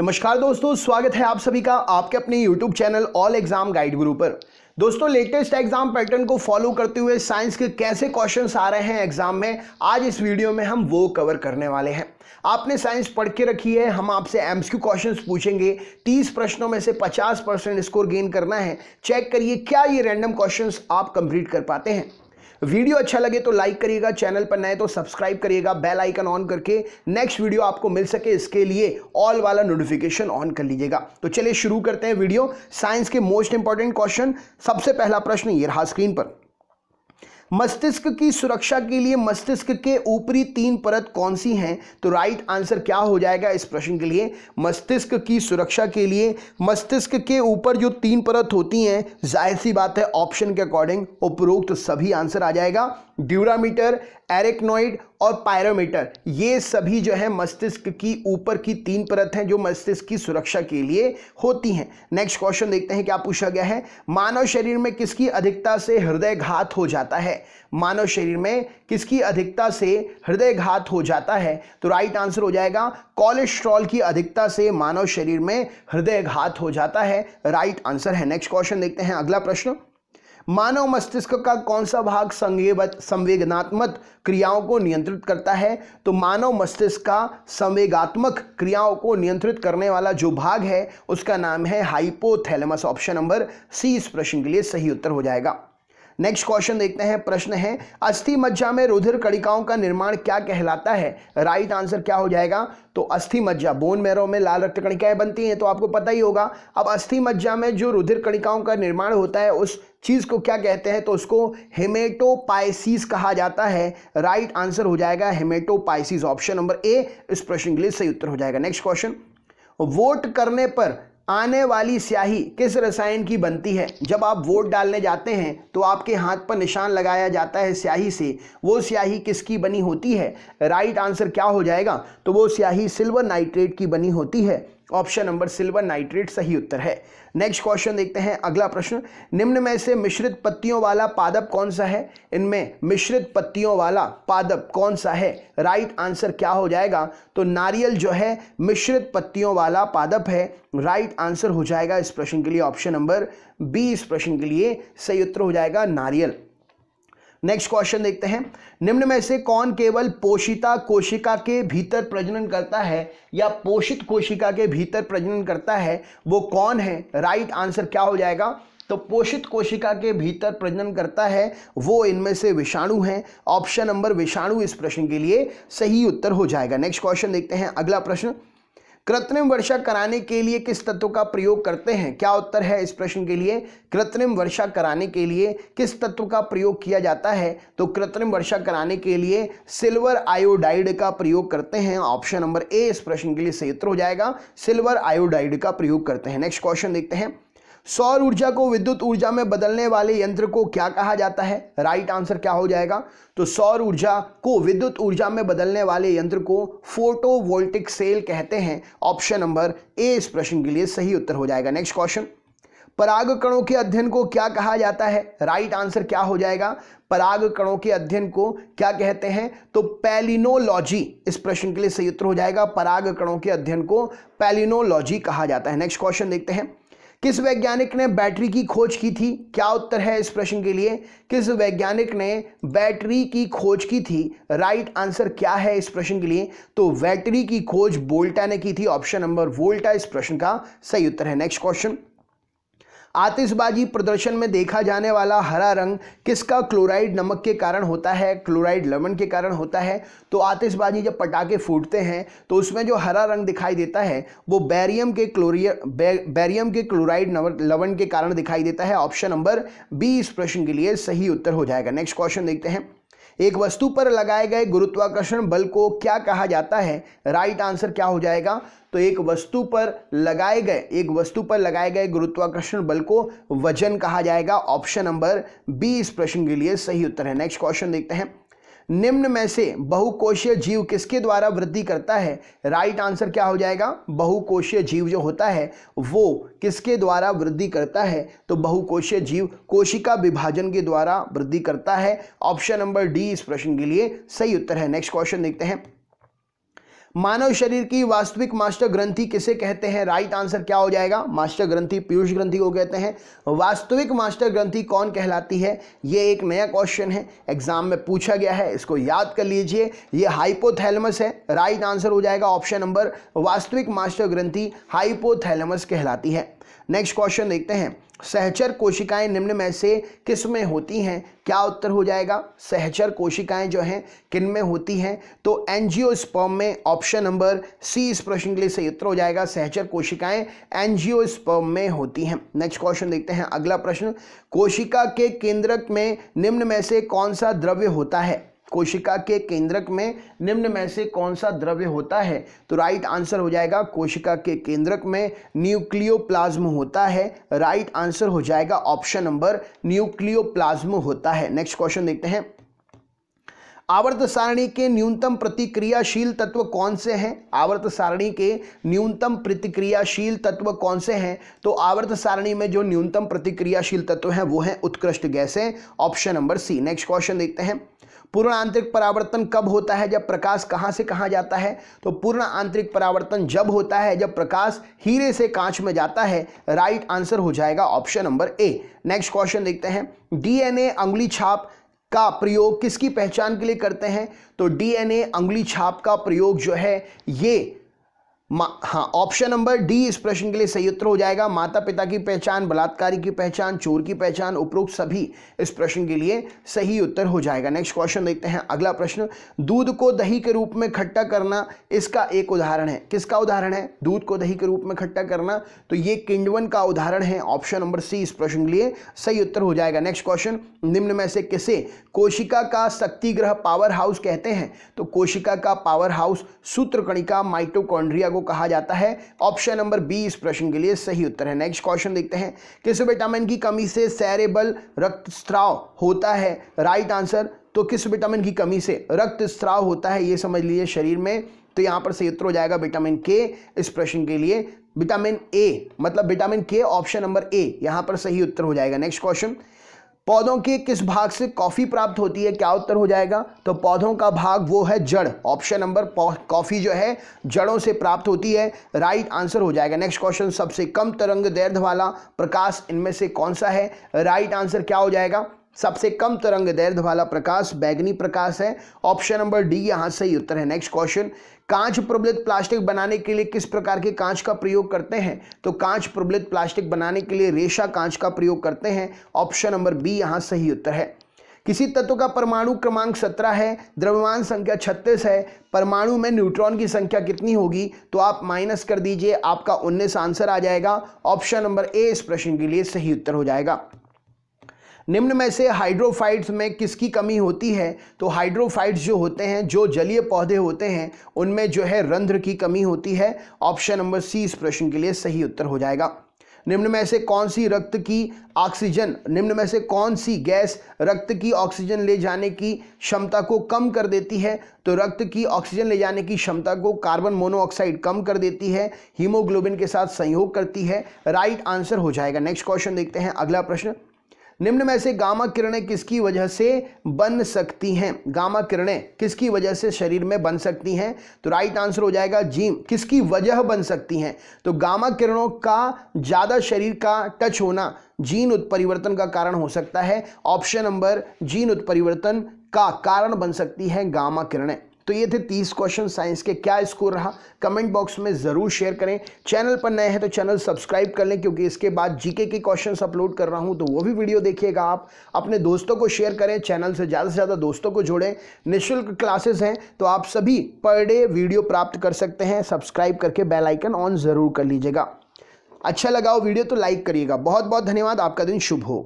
नमस्कार दोस्तों, स्वागत है आप सभी का आपके अपने YouTube channel all exam guide Guru पर। दोस्तों लेटेस्ट एग्ज़ाम पैटर्न को फॉलो करते हुए साइंस के कैसे क्वेश्चंस आ रहे हैं एग्ज़ाम में, आज इस वीडियो में हम वो कवर करने वाले हैं। आपने साइंस पढ़ के रखी है, हम आपसे एमसीक्यू क्वेश्चंस पूछेंगे 30 प्रश्नों में से 50 परसेंट स्कोर गेन करना है। चेक करिए, क्या ये रैंडम क्वेश्चंस आप कंप्लीट कर पाते हैं। वीडियो अच्छा लगे तो लाइक करिएगा, चैनल पर नए तो सब्सक्राइब करिएगा, बेल आइकन ऑन करके नेक्स्ट वीडियो आपको मिल सके, इसके लिए ऑल वाला नोटिफिकेशन ऑन कर लीजिएगा। तो चलिए शुरू करते हैं वीडियो। साइंस के मोस्ट इंपॉर्टेंट क्वेश्चन सबसे पहला प्रश्न ये रहा स्क्रीन पर। मस्तिष्क की सुरक्षा के लिए मस्तिष्क के ऊपरी तीन परत कौन सी हैं? तो राइट आंसर क्या हो जाएगा इस प्रश्न के लिए? मस्तिष्क की सुरक्षा के लिए मस्तिष्क के ऊपर जो तीन परत होती हैं, ज़ाहिर सी बात है ऑप्शन के अकॉर्डिंग उपरोक्त सभी आंसर आ जाएगा। ड्यूरामीटर एरेक्नोइड और पायरोमीटर, ये सभी जो है मस्तिष्क की ऊपर की तीन परत हैं जो मस्तिष्क की सुरक्षा के लिए होती हैं। नेक्स्ट क्वेश्चन देखते हैं, क्या पूछा गया है? मानव शरीर में किसकी अधिकता से हृदय घात हो जाता है? मानव शरीर में किसकी अधिकता से हृदय घात हो जाता है? तो राइट आंसर हो जाएगा कोलेस्ट्रॉल की अधिकता से मानव शरीर में हृदय घात हो जाता है। राइट आंसर है। नेक्स्ट क्वेश्चन देखते हैं, अगला प्रश्न। मानव मस्तिष्क का कौन सा भाग संवेदनात्मक क्रियाओं को नियंत्रित करता है? तो मानव मस्तिष्क का संवेगात्मक क्रियाओं को नियंत्रित करने वाला जो भाग है, उसका नाम है हाइपोथैलेमस ऑप्शन नंबर सी इस प्रश्न के लिए सही उत्तर हो जाएगा। नेक्स्ट क्वेश्चन देखते हैं, प्रश्न है, अस्थि मज्जा में रुधिर कणिकाओं का निर्माण क्या कहलाता है? राइट आंसर क्या हो जाएगा? तो अस्थि मज्जा बोन मैरो में लाल रक्त कणिकाएँ बनती हैं तो आपको पता ही होगा। अब अस्थि मज्जा में जो रुधिर कणिकाओं का निर्माण होता है, उस चीज़ को क्या कहते हैं? तो उसको हेमेटोपाइसिस कहा जाता है। राइट आंसर हो जाएगा हेमेटोपाइसिस ऑप्शन नंबर ए इस प्रश्न के लिए सही उत्तर हो जाएगा। नेक्स्ट क्वेश्चन वोट करने पर आने वाली स्याही किस रसायन की बनती है? जब आप वोट डालने जाते हैं तो आपके हाथ पर निशान लगाया जाता है स्याही से। वो स्याही किसकी बनी होती है? राइट आंसर क्या हो जाएगा? तो वो स्याही सिल्वर नाइट्रेट की बनी होती है। ऑप्शन नंबर सिल्वर नाइट्रेट सही उत्तर है। नेक्स्ट क्वेश्चन देखते हैं। अगला प्रश्न, निम्न में से मिश्रित पत्तियों वाला पादप कौन सा है? इनमें मिश्रित पत्तियों वाला पादप कौन सा है? राइट right आंसर क्या हो जाएगा? तो नारियल जो है, मिश्रित पत्तियों वाला पादप है। राइट right आंसर हो जाएगा इस प्रश्न के लिए ऑप्शन नंबर बी। इस प्रश्न के लिए सही उत्तर हो जाएगा नारियल। नेक्स्ट क्वेश्चन देखते हैं। निम्न में से कौन केवल पोषिता कोशिका के भीतर प्रजनन करता है या पोषित कोशिका के भीतर प्रजनन करता है, वो कौन है? राइट right आंसर क्या हो जाएगा? तो पोषित कोशिका के भीतर प्रजनन करता है, वो इनमें से विषाणु है। ऑप्शन नंबर विषाणु इस प्रश्न के लिए सही उत्तर हो जाएगा। नेक्स्ट क्वेश्चन देखते हैं। अगला प्रश्न कृत्रिम वर्षा कराने के लिए किस तत्व का प्रयोग करते हैं? क्या उत्तर है इस प्रश्न के लिए? कृत्रिम वर्षा कराने के लिए किस तत्व का प्रयोग किया जाता है? तो कृत्रिम वर्षा कराने के लिए सिल्वर आयोडाइड का प्रयोग करते हैं। ऑप्शन नंबर ए इस प्रश्न के लिए सही उत्तर हो जाएगा। सिल्वर आयोडाइड का प्रयोग करते हैं। नेक्स्ट क्वेश्चन देखते हैं। सौर ऊर्जा को विद्युत ऊर्जा में बदलने वाले यंत्र को क्या कहा जाता है? राइट आंसर क्या हो जाएगा? तो सौर ऊर्जा को विद्युत ऊर्जा में बदलने वाले यंत्र को फोटोवोल्टिक सेल कहते हैं। ऑप्शन नंबर ए इस प्रश्न के लिए सही उत्तर हो जाएगा। नेक्स्ट क्वेश्चन पराग कणों के अध्ययन को क्या कहा जाता है? राइट आंसर क्या हो जाएगा? पराग कणों के अध्ययन को क्या कहते हैं? तो पैलिनोलॉजी इस प्रश्न के लिए सही उत्तर हो जाएगा। पराग कणों के अध्ययन को पैलिनोलॉजी कहा जाता है। नेक्स्ट क्वेश्चन देखते हैं। किस वैज्ञानिक ने बैटरी की खोज की थी? क्या उत्तर है इस प्रश्न के लिए? किस वैज्ञानिक ने बैटरी की खोज की थी? राइट आंसर क्या है इस प्रश्न के लिए? तो बैटरी की खोज बोल्टा ने की थी, ऑप्शन नंबर वोल्टा इस प्रश्न का सही उत्तर है। Next question. आतिशबाजी प्रदर्शन में देखा जाने वाला हरा रंग किसका क्लोराइड नमक के कारण होता है क्लोराइड लवण के कारण होता है? तो आतिशबाजी जब पटाखे फूटते हैं तो उसमें जो हरा रंग दिखाई देता है वो बैरियम के क्लोरिय बै, बैरियम के क्लोराइड लवण के कारण दिखाई देता है। ऑप्शन नंबर बी इस प्रश्न के लिए सही उत्तर हो जाएगा। नेक्स्ट क्वेश्चन देखते हैं। एक वस्तु पर लगाए गए गुरुत्वाकर्षण बल को क्या कहा जाता है? राइट आंसर क्या हो जाएगा? तो एक वस्तु पर लगाए गए, एक वस्तु पर लगाए गए गुरुत्वाकर्षण बल को वज़न कहा जाएगा। ऑप्शन नंबर बी इस प्रश्न के लिए सही उत्तर है। नेक्स्ट क्वेश्चन देखते हैं। निम्न में से बहुकोशीय जीव किसके द्वारा वृद्धि करता है? राइट आंसर क्या हो जाएगा? बहुकोशीय जीव जो होता है, वो किसके द्वारा वृद्धि करता है? तो बहुकोशीय जीव कोशिका विभाजन के द्वारा वृद्धि करता है। ऑप्शन नंबर डी इस प्रश्न के लिए सही उत्तर है। नेक्स्ट क्वेश्चन देखते हैं। मानव शरीर की वास्तविक मास्टर ग्रंथि किसे कहते हैं? राइट आंसर क्या हो जाएगा? मास्टर ग्रंथि, पीयूष ग्रंथि को कहते हैं। वास्तविक मास्टर ग्रंथि कौन कहलाती है? ये एक नया क्वेश्चन है। एग्ज़ाम में पूछा गया है। इसको याद कर लीजिए। ये हाइपोथैलेमस है। राइट आंसर हो जाएगा ऑप्शन नंबर वास्तविक मास्टर ग्रंथि हाइपोथैलेमस कहलाती है। नेक्स्ट क्वेश्चन देखते हैं। सहचर कोशिकाएँ निम्न में से किसमें होती हैं? क्या उत्तर हो जाएगा? सहचर कोशिकाएँ जो हैं, किन में होती हैं? तो एनजियोस्पर्म में ऑप्शन नंबर सी इस प्रश्न के लिए सही उत्तर हो जाएगा। सहचर कोशिकाएँ एनजियोस्पर्म में होती हैं। नेक्स्ट क्वेश्चन देखते हैं। अगला प्रश्न, कोशिका के केंद्रक में निम्न में से कौन सा द्रव्य होता है? कोशिका के केंद्रक में निम्न में से कौन सा द्रव्य होता है? तो राइट आंसर हो जाएगा कोशिका के केंद्रक में न्यूक्लियोप्लाज्म होता है। राइट आंसर हो जाएगा ऑप्शन नंबर न्यूक्लियोप्लाज्म होता है। नेक्स्ट क्वेश्चन देखते हैं। आवर्त सारणी के न्यूनतम प्रतिक्रियाशील तत्व कौन से हैं? आवर्त सारणी के न्यूनतम प्रतिक्रियाशील तत्व कौन से हैं? तो आवर्त सारणी में जो न्यूनतम प्रतिक्रियाशील तत्व हैं, वो हैं उत्कृष्ट गैसें। Option number C next question देखते हैं। पूर्ण आंतरिक परावर्तन कब होता है? जब प्रकाश कहाँ से कहाँ जाता है? तो पूर्ण आंतरिक परावर्तन जब होता है, जब प्रकाश हीरे से कांच में जाता है राइट आंसर हो जाएगा option number A next question देखते हैं। डीएनए अंगुली छाप का प्रयोग किसकी पहचान के लिए करते हैं? तो डीएनए अंगुली छाप का प्रयोग जो है, ये हाँ ऑप्शन नंबर डी इस प्रश्न के लिए सही उत्तर हो जाएगा। माता पिता की पहचान, बलात्कारी की पहचान, चोर की पहचान उपरोक्त सभी इस प्रश्न के लिए सही उत्तर हो जाएगा। नेक्स्ट क्वेश्चन देखते हैं। अगला प्रश्न, दूध को दही के रूप में खट्टा करना इसका एक उदाहरण है। किसका उदाहरण है? दूध को दही के रूप में खट्टा करना। तो ये किंडवन का उदाहरण है। ऑप्शन नंबर सी इस प्रश्न के लिए सही उत्तर हो जाएगा। नेक्स्ट क्वेश्चन निम्न में से किसे कोशिका का शक्ति ग्रह पावर हाउस कहते हैं? तो कोशिका का पावर हाउस सूत्रकणिका माइटोकॉन्ड्रिया को कहा जाता है। ऑप्शन नंबर बी इस प्रश्न के लिए सही उत्तर है। नेक्स्ट क्वेश्चन देखते हैं। किस विटामिन की कमी से सैरेबल रक्तस्राव होता है? राइट आंसर तो किस विटामिन की कमी से रक्त स्त्राव होता है, ये समझ लीजिए शरीर में। तो यहाँ पर सही उत्तर हो जाएगा विटामिन के इस प्रश्न के लिए। विटामिन ए मतलब विटामिन के ऑप्शन नंबर ए, यहाँ पर सही उत्तर हो जाएगा। नेक्स्ट क्वेश्चन पौधों के किस भाग से कॉफ़ी प्राप्त होती है, क्या उत्तर हो जाएगा? तो पौधों का भाग वो है जड़। ऑप्शन नंबर कॉफ़ी जो है, जड़ों से प्राप्त होती है। राइट आंसर हो जाएगा। नेक्स्ट क्वेश्चन सबसे कम तरंग दैर्ध्य वाला प्रकाश इनमें से कौन सा है? राइट आंसर क्या हो जाएगा? सबसे कम तरंग दैर्ध्य वाला प्रकाश बैगनी प्रकाश है। ऑप्शन नंबर डी यहाँ सही उत्तर है। नेक्स्ट क्वेश्चन कांच प्रबलित प्लास्टिक बनाने के लिए किस प्रकार के कांच का प्रयोग करते हैं? तो कांच प्रबलित प्लास्टिक बनाने के लिए रेशा कांच का प्रयोग करते हैं। ऑप्शन नंबर बी यहाँ सही उत्तर है। किसी तत्व का परमाणु क्रमांक सत्रह है। द्रव्यमान संख्या छत्तीस है। परमाणु में न्यूट्रॉन की संख्या कितनी होगी? तो आप माइनस कर दीजिए, आपका उन्नीस आंसर आ जाएगा। ऑप्शन नंबर ए इस प्रश्न के लिए सही उत्तर हो जाएगा। निम्न में से हाइड्रोफाइट्स में किसकी कमी होती है? तो हाइड्रोफाइट्स जो होते हैं, जो जलीय पौधे होते हैं, उनमें जो है रंध्र की कमी होती है। ऑप्शन नंबर सी इस प्रश्न के लिए सही उत्तर हो जाएगा। निम्न में से कौन सी रक्त की ऑक्सीजन निम्न में से कौन सी गैस रक्त की ऑक्सीजन ले जाने की क्षमता को कम कर देती है? तो रक्त की ऑक्सीजन ले जाने की क्षमता को कार्बन मोनोऑक्साइड कम कर देती है हीमोग्लोबिन के साथ संयोग करती है। राइट आंसर हो जाएगा। नेक्स्ट क्वेश्चन देखते हैं। अगला प्रश्न। निम्न में से गामा किरणें किसकी वजह से बन सकती हैं? गामा किरणें किसकी वजह से शरीर में बन सकती हैं? तो राइट आंसर हो जाएगा जीम किसकी वजह बन सकती हैं? तो गामा किरणों का ज़्यादा शरीर का टच होना जीन उत्परिवर्तन का कारण हो सकता है। ऑप्शन नंबर जीन उत्परिवर्तन का कारण बन सकती है गामा किरणें। तो ये थे तीस क्वेश्चन साइंस के। क्या स्कोर रहा? कमेंट बॉक्स में ज़रूर शेयर करें। चैनल पर नए हैं तो चैनल सब्सक्राइब कर लें, क्योंकि इसके बाद जीके के क्वेश्चन अपलोड कर रहा हूँ तो वो भी वीडियो देखिएगा आप। अपने दोस्तों को शेयर करें, चैनल से ज़्यादा से ज़्यादा दोस्तों को जोड़ें। निःशुल्क क्लासेस हैं तो आप सभी पर डे वीडियो प्राप्त कर सकते हैं। सब्सक्राइब करके बेलाइकन ऑन ज़रूर कर लीजिएगा। अच्छा लगा हो वीडियो तो लाइक करिएगा। बहुत बहुत धन्यवाद। आपका दिन शुभ हो।